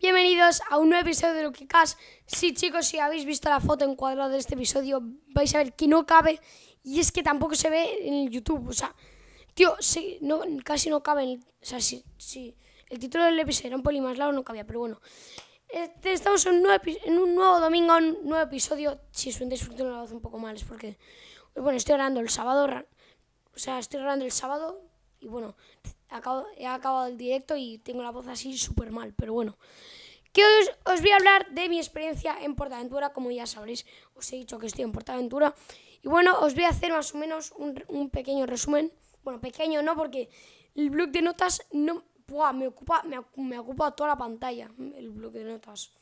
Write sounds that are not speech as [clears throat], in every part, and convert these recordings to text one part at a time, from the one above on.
Bienvenidos a un nuevo episodio de Lucky Cash. Sí, chicos, si habéis visto la foto encuadrada de este episodio, vais a ver que no cabe. Y es que tampoco se ve en el YouTube. O sea, tío, sí, no, casi no cabe. En el, o sea, si, si el título del episodio era un poli más largo, no cabía. Pero bueno, este, estamos en un, nuevo, en un nuevo domingo, un nuevo episodio. Si suena disfrutando la voz un poco mal, es porque, bueno, estoy grabando el sábado. O sea, estoy grabando el sábado y bueno, acabo, he acabado el directo y tengo la voz así súper mal, pero bueno. Que os, os, voy a hablar de mi experiencia en Portaventura, como ya sabréis, os he dicho que estoy en Portaventura. Y bueno, os voy a hacer más o menos un, un pequeño resumen. Bueno, pequeño no, porque el blog de notas no, buah, me, ocupa, me, me ocupa toda la pantalla, el blog de notas.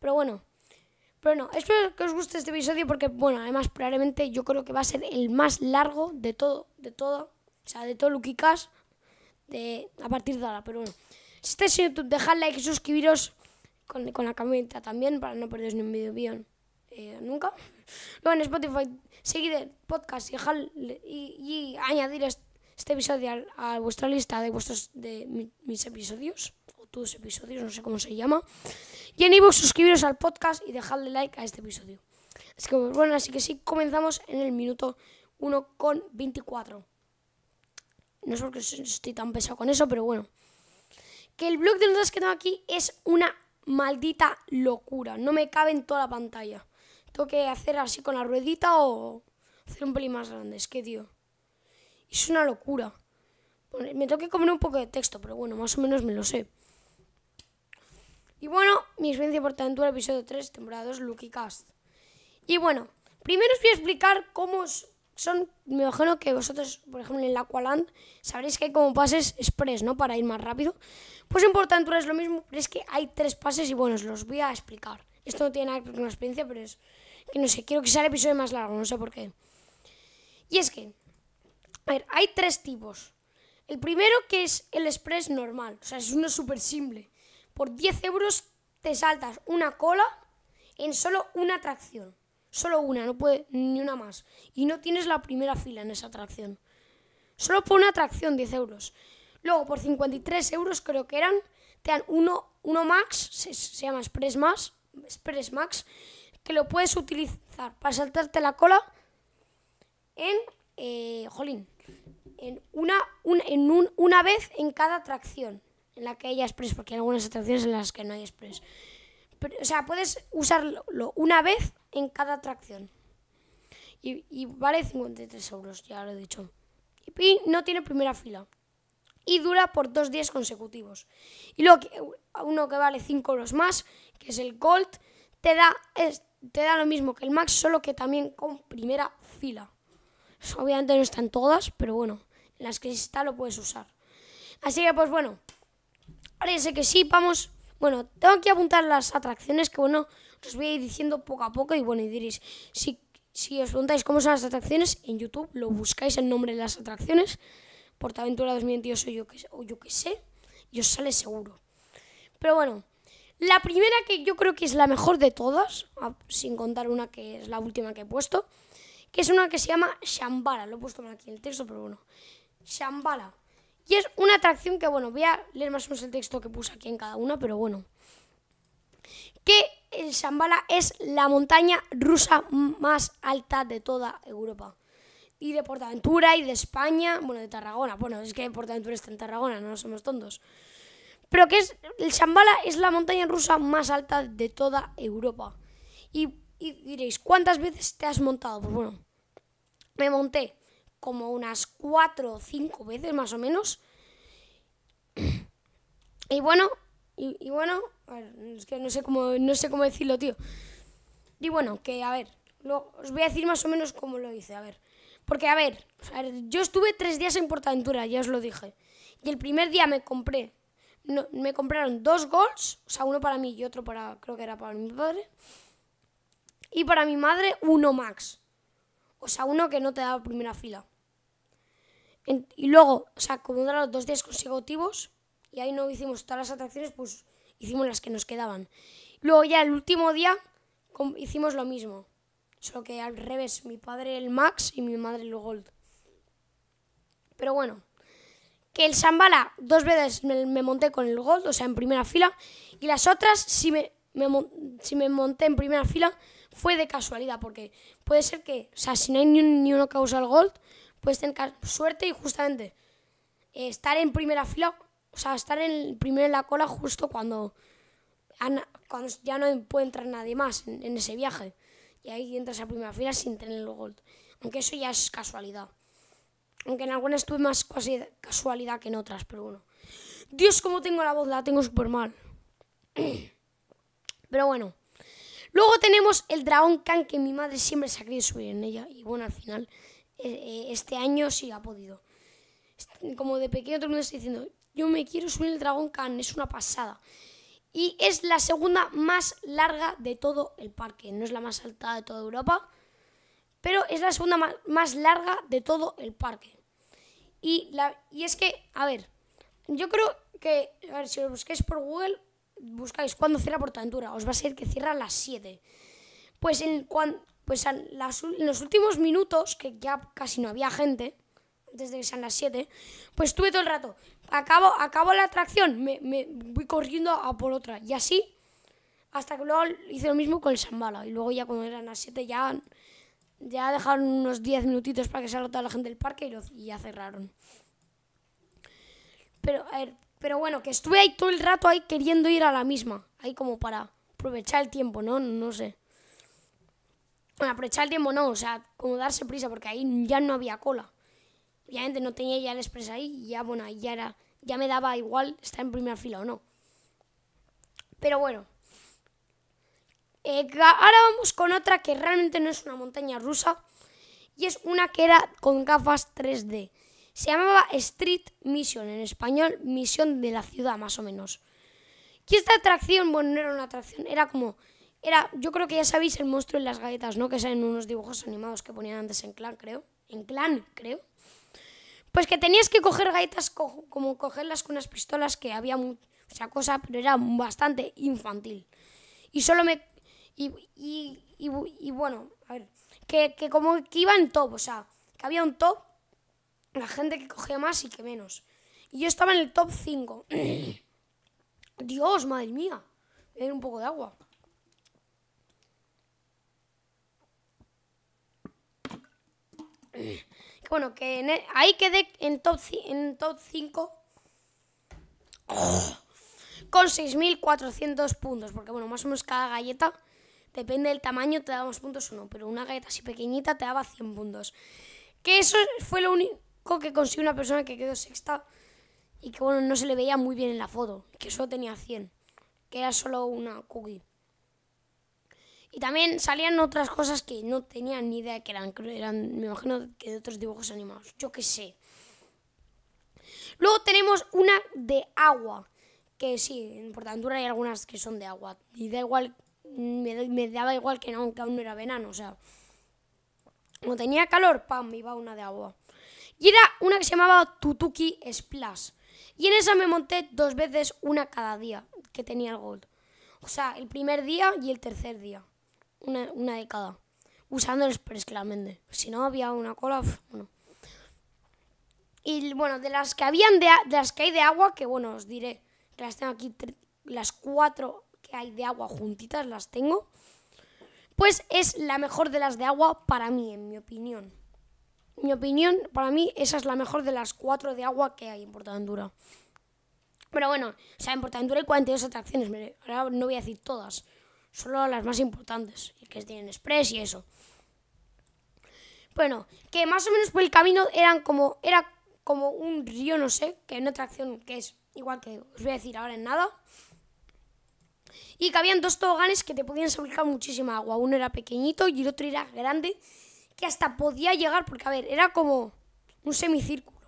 Pero bueno, pero no, espero que os guste este episodio porque, bueno, además probablemente yo creo que va a ser el más largo de todo, de todo, o sea, de todo Cash de, a partir de ahora. Pero bueno, si estáis en YouTube, dejad like y suscribiros con, con la camioneta también para no perderos ni un vídeo bien eh, nunca. Luego en Spotify, seguid el podcast y, dejad, y, y añadir este, episodio a, a, vuestra lista de vuestros de mi, mis episodios o tus episodios, no sé cómo se llama. Y en iVoox suscribiros al podcast y dejadle like a este episodio. Es que bueno, así que sí, comenzamos en el minuto 1 con 24. No sé por qué estoy tan pesado con eso, pero bueno. Que el blog de notas que tengo aquí es una maldita locura. No me cabe en toda la pantalla. Tengo que hacer así con la ruedita o hacer un pelín más grande. Es que, tío. Es una locura. Me tengo que comer un poco de texto, pero bueno, más o menos me lo sé. Y bueno, mi experiencia por Portaventura, episodio 3, temporada 2, Lucky Cast. Y bueno, primero os voy a explicar cómo son, me imagino que vosotros, por ejemplo, en el Aqualand, sabréis que hay como pases express, ¿no? Para ir más rápido. Pues en Portaventura es lo mismo, pero es que hay tres pases y bueno, os los voy a explicar. Esto no tiene nada que ver con la experiencia, pero es que no sé, quiero que sea el episodio más largo, no sé por qué. Y es que, a ver, hay tres tipos. El primero que es el express normal, o sea, es uno súper simple. Por 10 euros te saltas una cola en solo una atracción. Solo una, no puede ni una más. Y no tienes la primera fila en esa atracción. Solo por una atracción, 10 euros. Luego, por 53 euros creo que eran, te dan uno, uno max, se, llama Express Max, Express Max, que lo puedes utilizar para saltarte la cola en, eh, jolín, en, una, un, en un, una vez en cada atracción en la que haya express, porque hay algunas atracciones en las que no hay express. Pero, o sea, puedes usarlo una vez en cada atracción. Y, y, vale 53 euros, ya lo he dicho. Y no tiene primera fila. Y dura por dos días consecutivos. Y luego uno que vale 5 euros más, que es el Gold, te da, es, te da lo mismo que el Max, solo que también con primera fila. Obviamente no están todas, pero bueno, en las que está lo puedes usar. Así que pues bueno, Parece que sí, vamos. Bueno, tengo que apuntar las atracciones que, bueno, os voy a ir diciendo poco a poco. Y bueno, y diréis, si, si os preguntáis cómo son las atracciones, en YouTube lo buscáis el nombre de las atracciones, Portaventura 2022 o yo que, o yo que sé, y os sale seguro. Pero bueno, la primera que yo creo que es la mejor de todas, sin contar una que es la última que he puesto, que es una que se llama Shambhala. Lo he puesto aquí en el texto, pero bueno. Shambhala. Y es una atracción que, bueno, voy a leer más o menos el texto que puse aquí en cada una, pero bueno. Que el Shambhala es la montaña rusa más alta de toda Europa. Y de Portaventura y de España, bueno, de Tarragona. Bueno, es que Portaventura está en Tarragona, no somos tontos. Pero que es, el Shambhala es la montaña rusa más alta de toda Europa. Y, y diréis, ¿cuántas veces te has montado? Pues bueno, me monté como unas cuatro o cinco veces más o menos. [clears throat] Y bueno, y, bueno, a es que no sé cómo, no sé cómo decirlo, tío. Y bueno, que a ver, lo, os voy a decir más o menos cómo lo hice, a ver. Porque, a ver, yo estuve tres días en Portaventura, ya os lo dije. Y el primer día me compré, no, me compraron dos golds, o sea, uno para mí y otro para, creo que era para mi padre. Y para mi madre, uno max. O sea, uno que no te daba primera fila. Y luego, o sea, como eran dos días consecutivos, y ahí no hicimos todas las atracciones, pues hicimos las que nos quedaban. Luego ya el último día hicimos lo mismo, solo que al revés, mi padre el Max y mi madre el Gold. Pero bueno, que el Shambhala dos veces me, monté con el Gold, o sea, en primera fila, Y las otras, si me, si me monté en primera fila, fue de casualidad, porque puede ser que, o sea, si no hay ni, ni uno causa el gold, puedes tener suerte y justamente eh, estar en primera fila, o sea, estar en primero en la cola justo cuando, cuando ya no puede entrar nadie más en, ese viaje. Y ahí entras a primera fila sin tener el gold. Aunque eso ya es casualidad. Aunque en algunas tuve más casualidad que en otras, pero bueno. Dios, cómo tengo la voz, la tengo súper mal. [clears throat] Pero bueno. Luego tenemos el Dragon Khan, que mi madre siempre se ha querido subir en ella. Y bueno, al final, eh, eh, este año sí ha podido. Como de pequeño todo el mundo está diciendo, yo me quiero subir el Dragon Khan, es una pasada. Y es la segunda más larga de todo el parque. No es la más alta de toda Europa, pero es la segunda más larga de todo el parque. Y, la, y es que, a ver, yo creo que, a ver, si lo busquéis por Google, buscáis cuándo cierra Portaventura, os va a ser que cierra a las 7. Pues, en, pues en, los últimos minutos, que ya casi no había gente, desde que sean las 7, pues estuve todo el rato. Acabo, acabo la atracción, me, me, voy corriendo a por otra. Y así, hasta que luego hice lo mismo con el Sambala. Y luego ya cuando eran las 7 ya, ya dejaron unos 10 minutitos para que salga toda la gente del parque y, ya cerraron. Pero, pero bueno, que estuve ahí todo el rato ahí queriendo ir a la misma. Ahí como para aprovechar el tiempo, ¿no? No sé. Aprovechar el tiempo no, o sea, como darse prisa, porque ahí ya no había cola. Obviamente no tenía ya el express ahí y ya, bueno, ya era, ya me daba igual estar en primera fila o no. Pero bueno. Eh, ahora vamos con otra que realmente no es una montaña rusa. Y es una que era con gafas 3D. Se llamaba Street Mission, en español, misión de la ciudad, más o menos. Y esta atracción, bueno, no era una atracción, era como. Era, yo creo que ya sabéis el monstruo en las galletas, ¿no? Que salen unos dibujos animados que ponían antes en clan, creo. En clan, creo. Pues que tenías que coger galletas como cogerlas con unas pistolas que había mucha cosa, pero era bastante infantil. Y solo me. Y, y, y, bueno, a ver. Que, que como que iba en top, o sea, que había un top la gente que cogía más y que menos. Y yo estaba en el top 5. [clears throat] Dios, madre mía. A un poco de agua. Bueno, que e, ahí quedé en top, en top 5 con 6.400 puntos. Porque bueno, más o menos cada galleta, depende del tamaño, te damos puntos o no. Pero una galleta así pequeñita te daba 100 puntos. Que eso fue lo único que consiguió una persona que quedó sexta y que bueno, no se le veía muy bien en la foto, que solo tenía 100, que era solo una cookie. Y también salían otras cosas que no tenían ni idea que eran, eran me imagino que de otros dibujos animados, yo qué sé. Luego tenemos una de agua, que sí, en Portaventura hay algunas que son de agua, y da igual, me, me daba igual que, no, aún no era verano, o sea, como tenía calor, pam, iba una de agua. Y era una que se llamaba Tutuki Splash. Y en esa me monté dos veces, una cada día, que tenía el gold. O sea, el primer día y el tercer día. Una, una de cada. Usando el Express, claramente. Si no había una cola, bueno. Y bueno, de las que habían de, de, las que hay de agua, que bueno, os diré que las tengo aquí, las cuatro que hay de agua juntitas las tengo. Pues es la mejor de las de agua para mí, en mi opinión mi opinión, para mí, esa es la mejor de las cuatro de agua que hay en Portaventura. Pero bueno, o sea, en Portaventura hay 42 atracciones, ahora no voy a decir todas, solo las más importantes, que tienen express y eso. Bueno, que más o menos por el camino eran como, era como un río, no sé, que una atracción que es igual que os voy a decir ahora en nada. Y que habían dos toboganes que te podían salpicar muchísima agua. Uno era pequeñito y el otro era grande que hasta podía llegar, porque a ver, era como un semicírculo.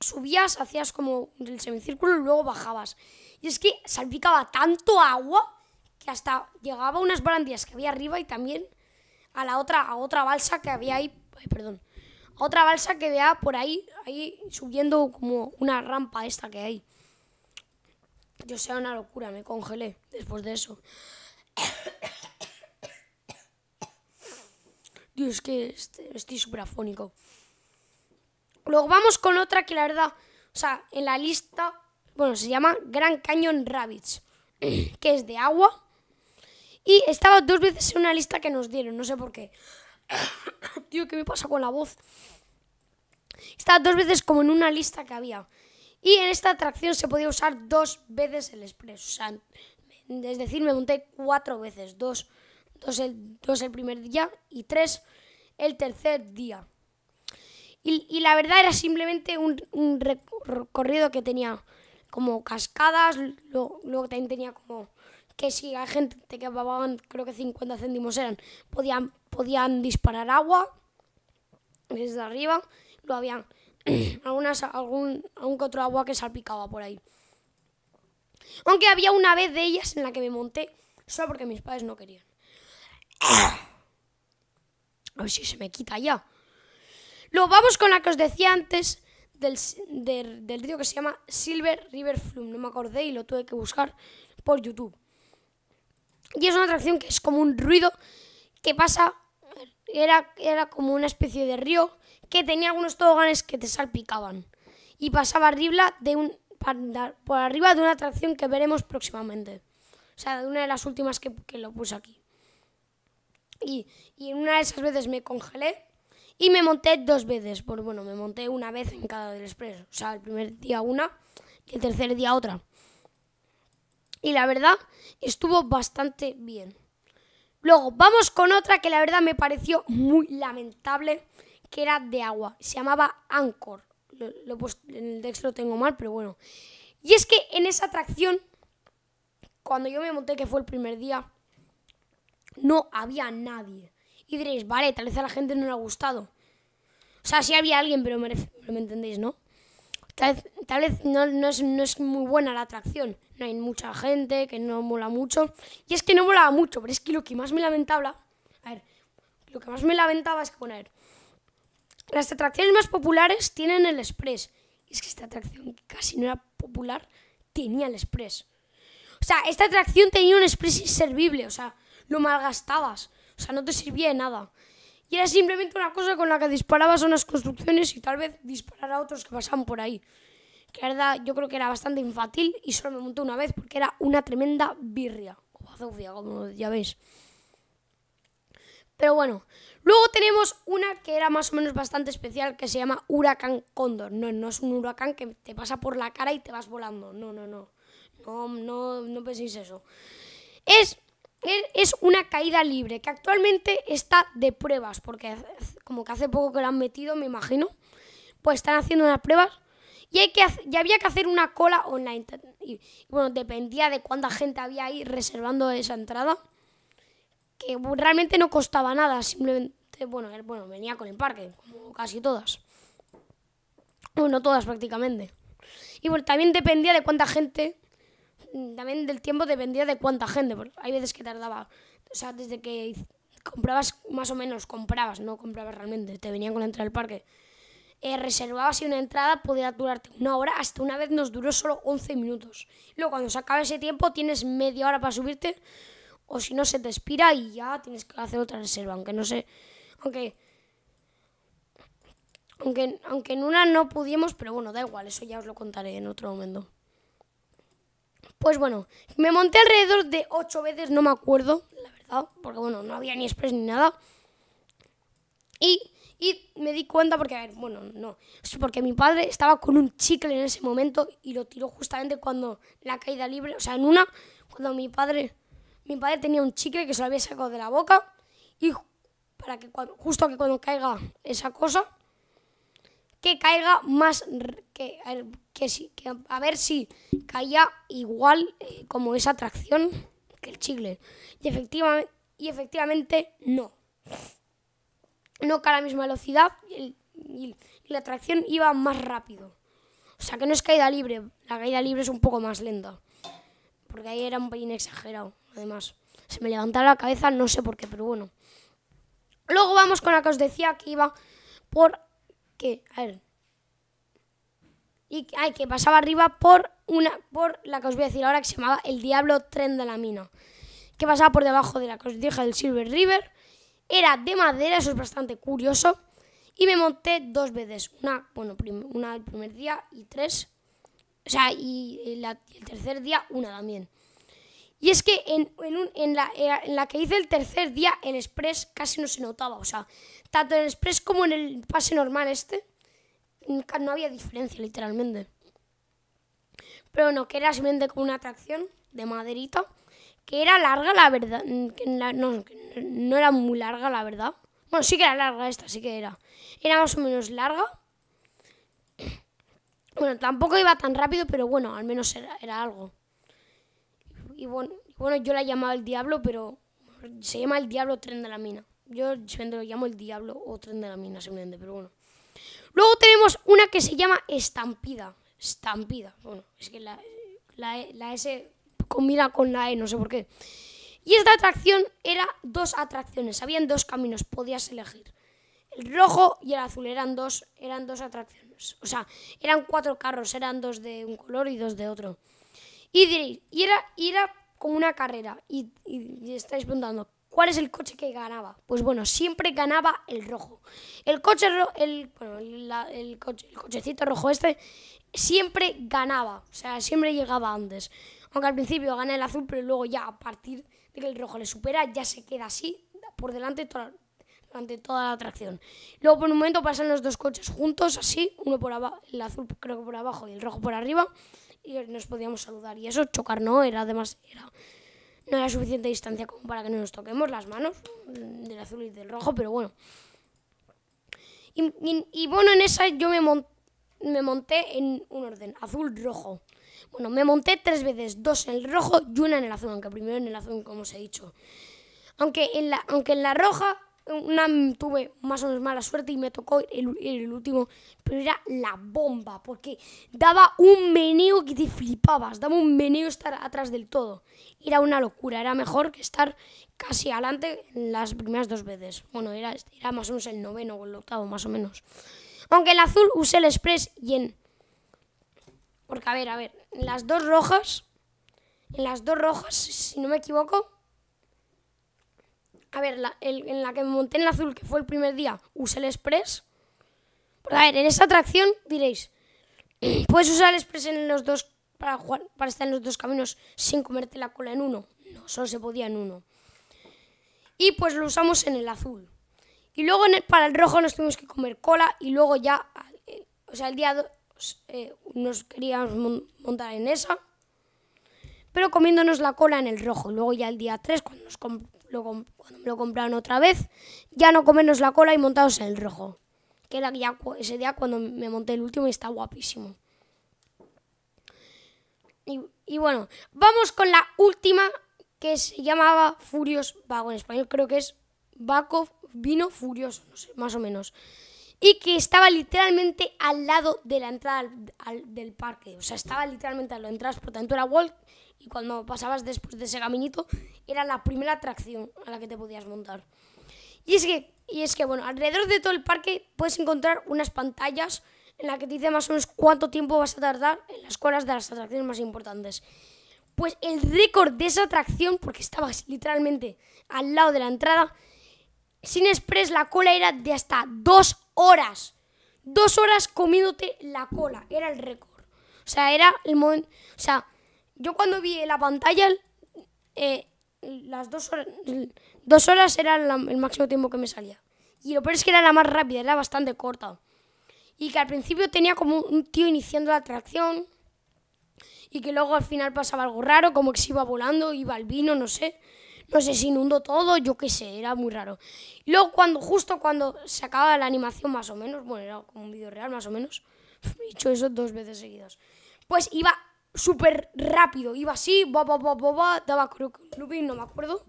Subías, hacías como el semicírculo y luego bajabas. Y es que salpicaba tanto agua hasta llegaba a unas barandillas que había arriba y también a la otra, a otra balsa que había ahí, perdón, a otra balsa que vea por ahí, ahí subiendo como una rampa esta que hay. Yo sea una locura, me congelé después de eso. [coughs] Dios, que este, estoy súper afónico. Luego vamos con otra que la verdad, o sea, en la lista, bueno, se llama Gran Canyon Rabbits. [coughs] que es de agua. Y estaba dos veces en una lista que nos dieron, no sé por qué. [coughs] Tío, ¿qué me pasa con la voz? Estaba dos veces como en una lista que había. Y en esta atracción se podía usar dos veces el express. O sea, es decir, me monté cuatro veces. Dos, dos, el, dos el primer día y tres el tercer día. Y, la verdad era simplemente un, un, recorrido que tenía como cascadas, luego, luego también tenía como que si hay gente que pagaban, creo que 50 céntimos eran, podían, podían disparar agua desde arriba, lo habían [clears throat] algunas, algún, algún otro agua que salpicaba por ahí. Aunque había una vez de ellas en la que me monté solo porque mis padres no querían. [clears throat] A ver si se me quita ya. Luego vamos con la que os decía antes del, del, río que se llama Silver River Flume. No me acordé y lo tuve que buscar por YouTube. Y es una atracción que es como un ruido que pasa. Era, era como una especie de río que tenía algunos toboganes que te salpicaban. Y pasaba arriba de un, por arriba de una atracción que veremos próximamente. O sea, de una de las últimas que, que lo puse aquí. Y, y una de esas veces me congelé y me monté dos veces. Pues bueno, me monté una vez en cada del expreso. O sea, el primer día una y el tercer día otra. Y la verdad, estuvo bastante bien. Luego, vamos con otra que la verdad me pareció muy lamentable, que era de agua. Se llamaba Anchor lo, en el texto lo tengo mal, pero bueno. Y es que en esa atracción, cuando yo me monté, que fue el primer día, no había nadie. Y diréis, vale, tal vez a la gente no le ha gustado. O sea, sí había alguien, pero me, me entendéis, ¿no? Tal vez, tal vez no, no, es, no, es, muy buena la atracción. No hay mucha gente, que no mola mucho. Y es que no molaba mucho, pero es que lo que más me lamentaba... A ver, lo que más me lamentaba es que, bueno, a ver, las atracciones más populares tienen el Express. Y es que esta atracción casi no era popular, tenía el Express. O sea, esta atracción tenía un Express inservible, o sea, lo malgastabas. O sea, no te servía de nada. Y era simplemente una cosa con la que disparabas a unas construcciones y tal vez disparar a otros que pasaban por ahí. Que la verdad, yo creo que era bastante infantil y solo me monté una vez porque era una tremenda birria. O azufia, como ya veis. Pero bueno, luego tenemos una que era más o menos bastante especial que se llama Huracán Cóndor. No, no es un huracán que te pasa por la cara y te vas volando. No, no, no. No, no, no penséis eso. Es, es una caída libre que actualmente está de pruebas, porque como que hace poco que lo han metido, me imagino, pues están haciendo unas pruebas y, hay que había que hacer una cola online. Y, bueno, dependía de cuánta gente había ahí reservando esa entrada que realmente no costaba nada, simplemente, bueno, bueno, venía con el parque, como casi todas. Bueno, todas prácticamente. Y bueno, también dependía de cuánta gente, también del tiempo dependía de cuánta gente, porque hay veces que tardaba, o sea, desde que comprabas, más o menos comprabas, no comprabas realmente, te venían con la entrada del parque. Eh, reservabas una entrada podía durarte una hora, hasta una vez nos duró solo 11 minutos. Luego cuando se acaba ese tiempo tienes media hora para subirte o si no se te expira y ya tienes que hacer otra reserva, aunque no sé, aunque aunque, aunque en una no pudimos, pero bueno, da igual, eso ya os lo contaré en otro momento. Pues bueno, me monté alrededor de ocho veces, no me acuerdo, la verdad, porque bueno, no había ni express ni nada. Y, y me di cuenta porque, a ver, bueno, no, es porque mi padre estaba con un chicle en ese momento y lo tiró justamente cuando la caída libre, o sea, en una, cuando mi padre mi padre tenía un chicle que se lo había sacado de la boca y para que justo que cuando caiga esa cosa, que caiga más, que, a ver, que, que a ver si caía igual eh, como esa atracción que el chicle. Y efectivamente, y efectivamente no. No cae a la misma velocidad y, la atracción iba más rápido. O sea que no es caída libre, la caída libre es un poco más lenta. Porque ahí era un pelín exagerado además. Se me levantaba la cabeza, no sé por qué, pero bueno. Luego vamos con la que os decía que iba por... ¿Qué? A ver. Y ay, que pasaba arriba por una por la que os voy a decir ahora que se llamaba el Diablo Tren de la Mina. Que pasaba por debajo de la que os dije del Silver River. Era de madera, eso es bastante curioso. Y me monté dos veces. Una, bueno, una el primer día y tres. O sea, y el tercer día una también. Y es que en, en, la, en la que hice el tercer día, el express casi no se notaba. O sea, tanto en el express como en el pase normal este, no había diferencia, literalmente. Pero no, que era simplemente como una atracción de maderita, que era larga, la verdad. mm, Que no, no era muy larga, la verdad. Bueno, sí que era larga esta, sí que era. Era más o menos larga. [clears throat] Bueno, tampoco iba tan rápido, pero bueno, al menos era, era algo. Y bueno, bueno, yo la llamaba el diablo, pero se llama el diablo tren de la mina. Yo simplemente lo llamo el diablo o tren de la mina, simplemente, pero bueno. Luego tenemos una que se llama estampida. Estampida. Bueno, es que la, la, la S combina con la E, no sé por qué. Y esta atracción era dos atracciones. Habían dos caminos, podías elegir. El rojo y el azul eran dos, eran dos atracciones. O sea, eran cuatro carros, eran dos de un color y dos de otro. Y diréis, y era, y era como una carrera. Y, y- y estáis preguntando, ¿cuál es el coche que ganaba? Pues bueno, siempre ganaba el rojo. El coche, ro- el, bueno, la- el, coche, el cochecito rojo este, siempre ganaba. O sea, siempre llegaba antes. Aunque al principio gana el azul, pero luego ya a partir de que el rojo le supera, ya se queda así por delante toda, durante toda la atracción. Luego por un momento pasan los dos coches juntos, así, uno por abajo, el azul creo que por abajo y el rojo por arriba, y nos podíamos saludar. Y eso chocar no, era además, era, no era suficiente distancia como para que no nos toquemos las manos mm, del azul y del rojo, pero bueno. Y, bueno, en esa yo me, mon- me monté en un orden, azul-rojo. Bueno, me monté tres veces, dos en el rojo y una en el azul, aunque primero en el azul, como os he dicho. Aunque en la, aunque en la roja una tuve más o menos mala suerte y me tocó el, el último, pero era la bomba, porque daba un meneo que te flipabas, daba un meneo estar atrás del todo. Era una locura, era mejor que estar casi adelante las primeras dos veces. Bueno, era, era más o menos el noveno o el octavo, más o menos. Aunque el azul usé el express y en... Porque, a ver, a ver, en las dos rojas, en las dos rojas, si no me equivoco, a ver, la- el- en la que me monté en el azul, que fue el primer día, usé el express. Porque, a ver, en esa atracción diréis, [clears throat] ¿puedes usar el express en los dos para, jugar, para estar en los dos caminos sin comerte la cola en uno? No, solo se podía en uno. Y pues lo usamos en el azul. Y luego en el- para el rojo nos tuvimos que comer cola y luego ya, eh, o sea, el día 2 nos queríamos mon- montar en esa pero comiéndonos la cola en el rojo. Y luego ya el día 3, cuando, nos lo cuando me lo compraron otra vez, ya no comernos la cola y montados en el rojo. Que era ya ese día cuando me monté el último y está guapísimo. Y, bueno, vamos con la última que se llamaba Furios Vago. En español creo que es Vaco Vino Furioso, no sé, más o menos. Y que estaba literalmente al lado de la entrada del parque. O sea, estaba literalmente al lado. Entrabas por tanto era Walt y cuando pasabas después de ese caminito era la primera atracción a la que te podías montar. Y es que, y es que bueno, alrededor de todo el parque puedes encontrar unas pantallas en las que te dice más o menos cuánto tiempo vas a tardar en las colas de las atracciones más importantes. Pues el récord de esa atracción, porque estabas literalmente al lado de la entrada, sin express la cola era de hasta dos horas. Dos horas comiéndote la cola, era el récord. O sea, era el momento... O sea, yo cuando vi la pantalla, eh, las dos horas, dos horas era el máximo tiempo que me salía. Y lo peor es que era la más rápida, era bastante corta. Y que al principio tenía como un tío iniciando la atracción y que luego al final pasaba algo raro, como que se iba volando, iba el vino, no sé. No sé si inundó todo, yo qué sé, era muy raro. Y luego cuando, justo cuando se acababa la animación más o menos, bueno, era como un vídeo real más o menos, [laughs] he hecho eso dos veces seguidas, pues iba súper rápido, iba así, ba, ba, ba, ba, daba creo no me acuerdo,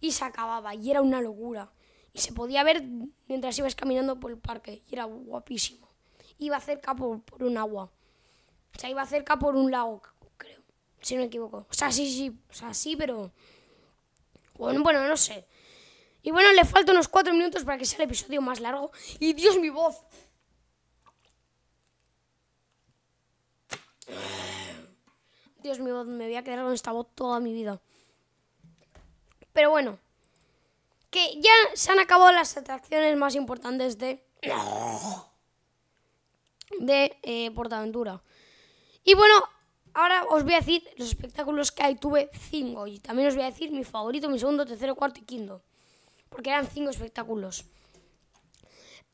y se acababa, y era una locura. Y se podía ver mientras ibas caminando por el parque, y era guapísimo. Iba cerca por, por un agua. O sea, iba cerca por un lago, creo, si no me equivoco. O sea, sí, sí, o sea, sí, pero... Bueno, bueno, no sé. Y bueno, le faltan unos cuatro minutos para que sea el episodio más largo. Y Dios, mi voz. Dios, voz, me voy a quedar con esta voz toda mi vida. Pero bueno, que ya se han acabado las atracciones más importantes de... De eh, Portaventura. Y bueno, ahora os voy a decir los espectáculos que hay. Tuve cinco y también os voy a decir mi favorito, mi segundo, tercero, cuarto y quinto. Porque eran cinco espectáculos.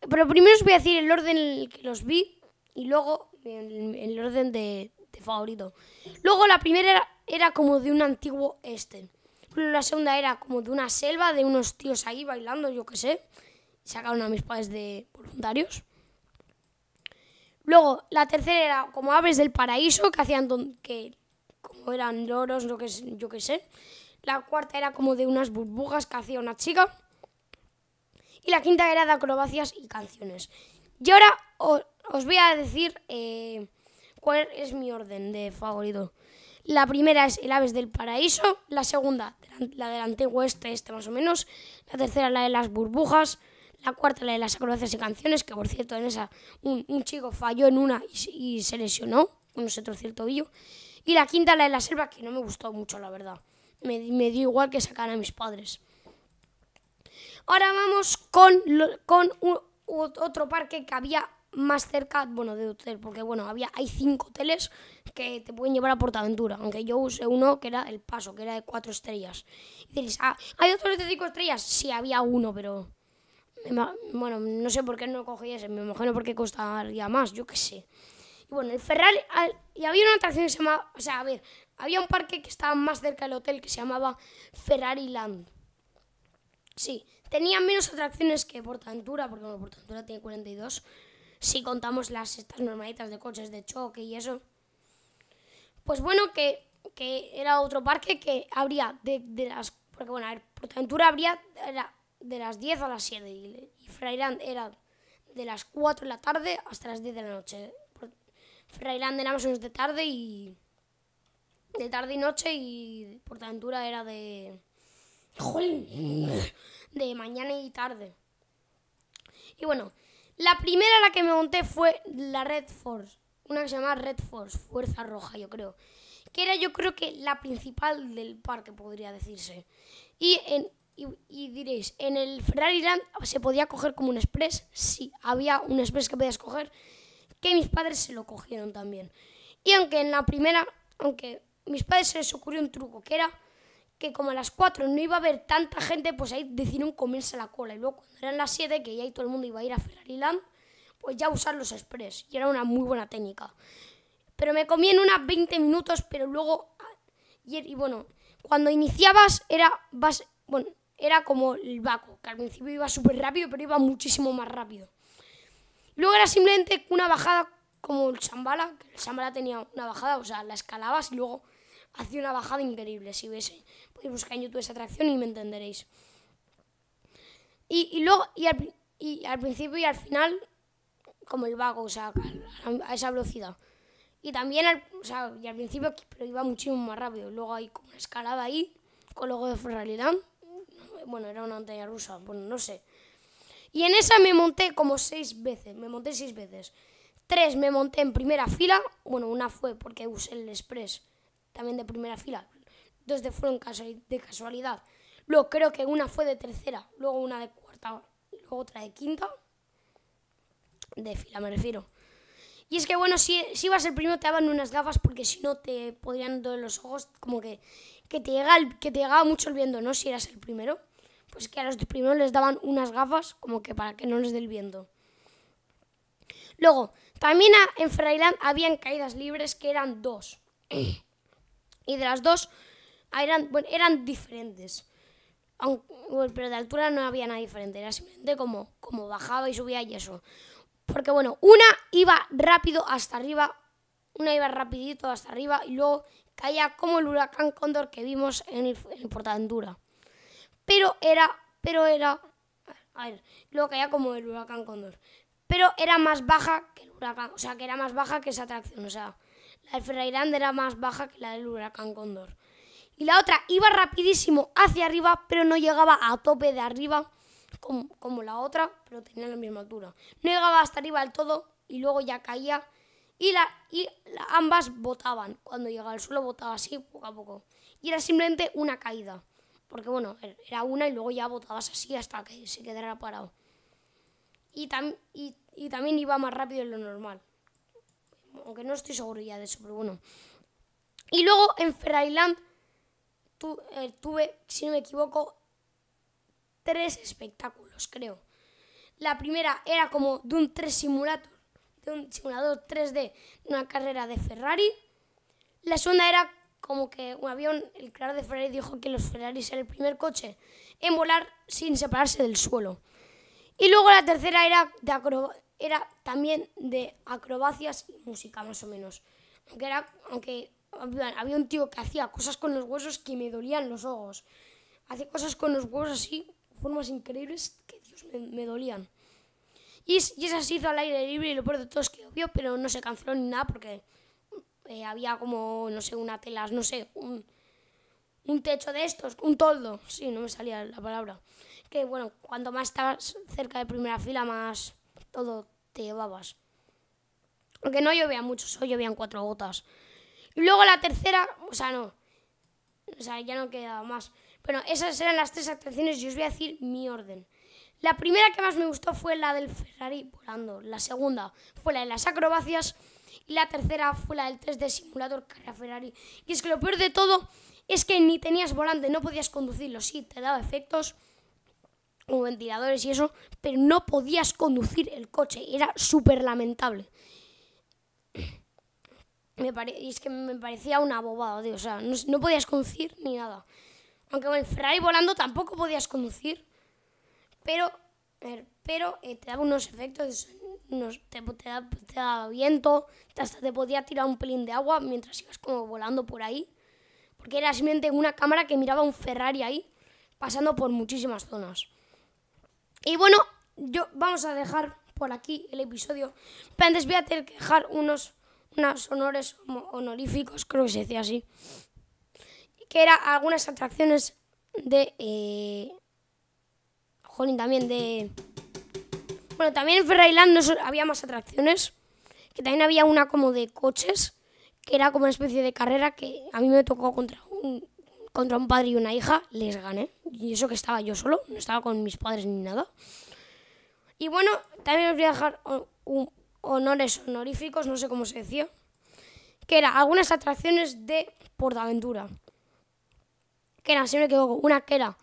Pero primero os voy a decir el orden en el que los vi y luego el orden de, favorito. Luego la primera era, como de un antiguo este. La segunda era como de una selva, de unos tíos ahí bailando, yo qué sé. Sacaron a mis padres de voluntarios. Luego, la tercera era como aves del paraíso, que hacían que como eran loros, lo que, yo qué sé. La cuarta era como de unas burbujas que hacía una chica. Y la quinta era de acrobacias y canciones. Y ahora os, voy a decir eh, cuál es mi orden de favorito. La primera es el Aves del Paraíso, la segunda la del antiguo este, este más o menos, la tercera la de las burbujas, la cuarta la de las acrobacias y canciones, que por cierto en esa un, chico falló en una y, se lesionó, no se torció el tobillo, y la quinta la de la selva, que no me gustó mucho la verdad, me, dio igual que sacar a mis padres. Ahora vamos con, con otro parque que había más cerca, bueno, de hotel, porque bueno, había, hay cinco hoteles que te pueden llevar a Portaventura, aunque yo usé uno que era el Paso, que era de cuatro estrellas. Y diréis, ah, ¿hay otros de cinco estrellas? Sí, había uno, pero bueno, no sé por qué no cogí ese, me imagino porque costaría más, yo qué sé. Y bueno, el Ferrari, y había una atracción que se llamaba, o sea, a ver, había un parque que estaba más cerca del hotel que se llamaba Ferrari Land. Sí, tenía menos atracciones que Portaventura, porque bueno, Portaventura tiene 42, si contamos las estas normalitas de coches de choque y eso. Pues bueno, que, era otro parque que habría de, las... Porque bueno, a habría era de las 10 a las 7 y, y era de las 4 de la tarde hasta las 10 de la noche. Frailand era más de tarde y... De tarde y noche y Portaventura era de... De mañana y tarde. Y bueno, la primera la que me monté fue la Red Force, una que se llama Red Force, Fuerza Roja, yo creo. Que era yo creo que la principal del parque, podría decirse. Y, en, y, diréis, ¿en el Ferrari Land se podía coger como un express? Sí, había un express que podías coger, que mis padres se lo cogieron también. Y aunque en la primera, aunque mis padres se les ocurrió un truco, que era que como a las 4 no iba a haber tanta gente, pues ahí decidieron comerse la cola. Y luego cuando eran las 7, que ya ahí todo el mundo iba a ir a Ferrari Land, pues ya usar los express. Y era una muy buena técnica. Pero me comí en unas 20 minutos, pero luego... Y, bueno, cuando iniciabas era, bueno, era como el Baco, que al principio iba súper rápido, pero iba muchísimo más rápido. Luego era simplemente una bajada como el Shambhala, que el Shambhala tenía una bajada, o sea, la escalabas y luego hacía una bajada increíble. Si ves, podéis buscar en YouTube esa atracción y me entenderéis. Y, luego, y al, principio y al final, como el vago, o sea, a, esa velocidad. Y también, al, o sea, y al principio, pero iba muchísimo más rápido. Luego hay como una escalada ahí, con logo de realidad. Bueno, era una montaña rusa, bueno, no sé. Y en esa me monté como seis veces, me monté seis veces. Tres me monté en primera fila, bueno, una fue porque usé el Express también de primera fila. Dos de fueron de casualidad. Luego creo que una fue de tercera, luego una de cuarta luego otra de quinta. De fila me refiero. Y es que bueno, si, si ibas el primero te daban unas gafas porque si no te podrían doler los ojos, como que, que, te llega que te llegaba mucho el viento, ¿no? Si eras el primero. Pues que a los primeros les daban unas gafas como que para que no les dé el viento. Luego, también en Ferrailand habían caídas libres que eran dos. [clears throat] Y de las dos eran, bueno, eran diferentes. pero de altura no había nada diferente, era simplemente como, como bajaba y subía y eso. Porque bueno, una iba rápido hasta arriba, una iba rapidito hasta arriba y luego caía como el huracán Cóndor que vimos en el, en Portaventura. Pero era, pero era, a ver, luego caía como el huracán Cóndor. Pero era más baja que el huracán, o sea, que era más baja que esa atracción, o sea, la del era más baja que la del huracán Cóndor. Y la otra iba rapidísimo hacia arriba, pero no llegaba a tope de arriba como, la otra, pero tenía la misma altura. No llegaba hasta arriba del todo y luego ya caía y, la, y ambas botaban. Cuando llegaba al suelo botaba así poco a poco. Y era simplemente una caída. Porque bueno, er, era una y luego ya botabas así hasta que se quedara parado. Y, y también iba más rápido de lo normal aunque no estoy seguro ya de eso, pero bueno. Y luego en Ferrariland tu, eh, tuve, si no me equivoco, tres espectáculos, creo. La primera era como de un 3 simulator, de un simulador 3D de una carrera de Ferrari. La segunda era como que un avión, el creador de Ferrari dijo que los Ferraris eran el primer coche en volar sin separarse del suelo. Y luego la tercera era, de era también de acrobacias y música, más o menos. Aunque, era, aunque había un tío que hacía cosas con los huesos que me dolían los ojos. Hacía cosas con los huesos así, formas increíbles que Dios me, dolían. Y, y esa se hizo al aire libre y lo peor de todo es que lo vio, pero no se canceló ni nada porque eh, había como, no sé, una telas, no sé, un, un techo de estos, un toldo, sí, no me salía la palabra. Que bueno, cuanto más estabas cerca de primera fila, más todo te llevabas. Aunque no llovía mucho, solo llovían cuatro gotas. Y luego la tercera, o sea, no, o sea, ya no quedaba más. Bueno, esas eran las tres atracciones y os voy a decir mi orden. La primera que más me gustó fue la del Ferrari volando. La segunda fue la de las acrobacias. Y la tercera fue la del 3D Simulator Carrera Ferrari. Y es que lo peor de todo es que ni tenías volante, no podías conducirlo. Sí, te daba efectos o ventiladores y eso, pero no podías conducir el coche. Era súper lamentable. Me y es que me parecía una bobada, tío. O sea, no, podías conducir ni nada. Aunque con el Ferrari volando tampoco podías conducir. Pero, pero eh, te daba unos efectos, te, daba, viento, hasta te podía tirar un pelín de agua mientras ibas como volando por ahí porque era simplemente una cámara que miraba un Ferrari ahí, pasando por muchísimas zonas. Y bueno, yo vamos a dejar por aquí el episodio, pero antes voy a tener que dejar unos, unos honores honoríficos, creo que se decía así, que eran algunas atracciones de... Eh, también de... Bueno, también en Ferrariland no había más atracciones, que también había una como de coches, que era como una especie de carrera que a mí me tocó contra un, contra un padre y una hija, les gané. Y eso que estaba yo solo, no estaba con mis padres ni nada. Y bueno, también os voy a dejar honores honoríficos, no sé cómo se decía, que era algunas atracciones de Portaventura. Que era, si me equivoco, una que era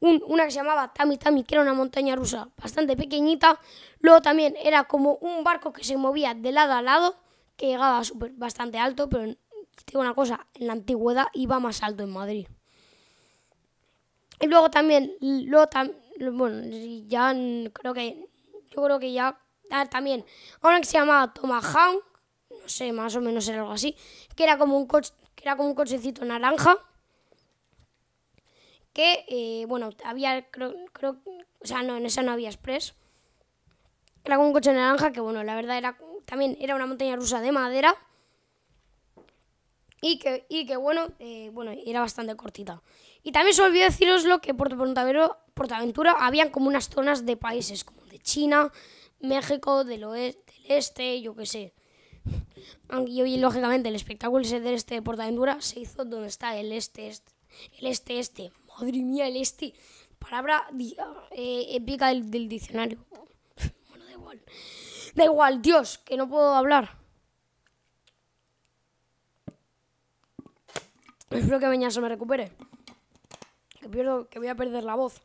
una que se llamaba Tami Tami, que era una montaña rusa bastante pequeñita. Luego también era como un barco que se movía de lado a lado que llegaba super, bastante alto, pero digo una cosa, en la antigüedad iba más alto en Madrid. Y luego también, luego bueno, ya creo que, yo creo que ya, también, una que se llamaba Tomahawk, no sé, más o menos era algo así, que era como un coche, que era como un cochecito naranja, que, eh, bueno, había, creo, creo, o sea, no, en esa no había express, era como un coche naranja que, bueno, la verdad era también era una montaña rusa de madera y que, y que bueno, eh, bueno, era bastante cortita. Y también se olvidó deciros lo que por Portaventura habían como unas zonas de países, como de China, México, del, oeste, del este, yo qué sé. Y hoy, lógicamente, el espectáculo ese del este de Portaventura se hizo donde está el este, este el este, este. Madre mía, el este. Palabra eh, épica del, del diccionario. bueno, da igual. Da igual, Dios, que no puedo hablar. Espero que mañana se me recupere. Que, pierdo, que voy a perder la voz.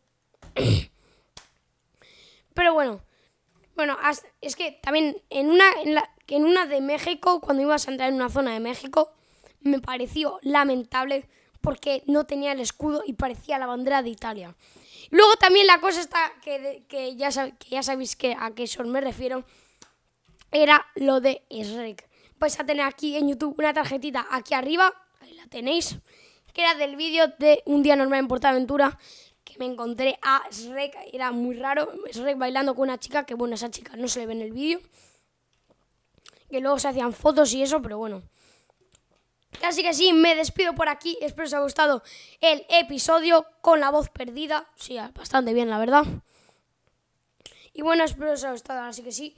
Pero bueno. Bueno, es que también en una, en, la, en una de México, cuando ibas a entrar en una zona de México, me pareció lamentable porque no tenía el escudo y parecía la bandera de Italia. Luego también la cosa está que, que, ya, que ya sabéis que a qué eso me refiero, era lo de Shrek. Vais a tener aquí en YouTube una tarjetita aquí arriba, tenéis, que era del vídeo de Un día normal en Portaventura, que me encontré a Shrek, era muy raro, Shrek bailando con una chica, que bueno, esa chica no se le ve en el vídeo, que luego se hacían fotos y eso, pero bueno. Así que sí, me despido por aquí, espero os haya gustado el episodio con la voz perdida, sí, bastante bien la verdad. Y bueno, espero os haya gustado, así que sí.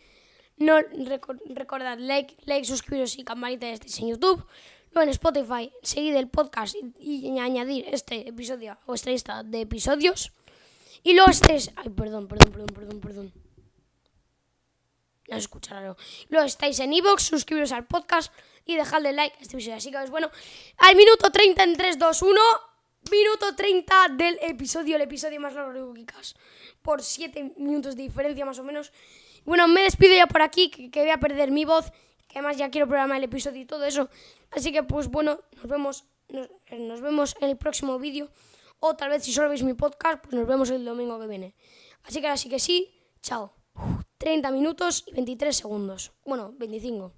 No recordad like, like, suscribiros y campanita de este en YouTube. Luego en Spotify, seguid el podcast y, añadir este episodio a vuestra lista de episodios. Y luego estáis. Ay, perdón, perdón, perdón, perdón, perdón. No se escucha Luego estáis en Evox, suscribiros al podcast y dejadle like a este episodio. Así que, pues bueno, al minuto 30 en 3, 2, 1. Minuto 30 del episodio, el episodio más largo de Wikicast. Por 7 minutos de diferencia más o menos. Bueno, me despido ya por aquí, que, que voy a perder mi voz. Además ya quiero programar el episodio y todo eso. Así que pues bueno, nos vemos, nos, nos vemos en el próximo vídeo. O tal vez si solo veis mi podcast, pues nos vemos el domingo que viene. Así que ahora sí que sí, chao. 30 minutos y 23 segundos. Bueno, 25.